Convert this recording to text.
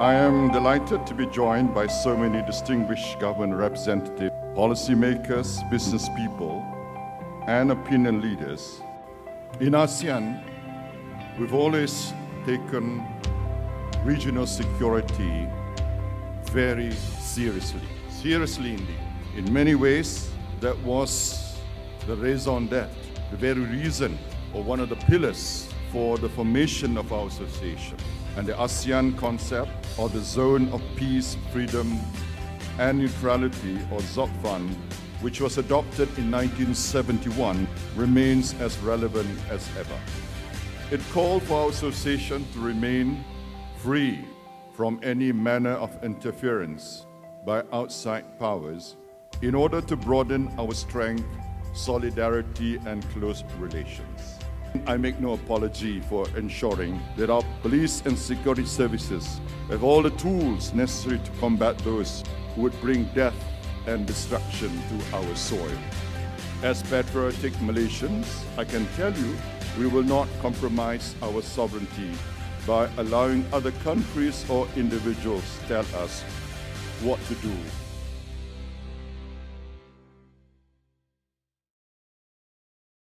I am delighted to be joined by so many distinguished government representatives, policymakers, business people, and opinion leaders. In ASEAN, we've always taken regional security very seriously. Seriously indeed. In many ways, that was the raison d'etre, the very reason or one of the pillars for the formation of our association. And the ASEAN concept or the zone of peace, freedom, and neutrality or ZOPFAN, which was adopted in 1971, remains as relevant as ever. It called for our association to remain free from any manner of interference by outside powers in order to broaden our strength, solidarity, and close relations. I make no apology for ensuring that our police and security services have all the tools necessary to combat those who would bring death and destruction to our soil. As patriotic Malaysians, I can tell you we will not compromise our sovereignty by allowing other countries or individuals tell us what to do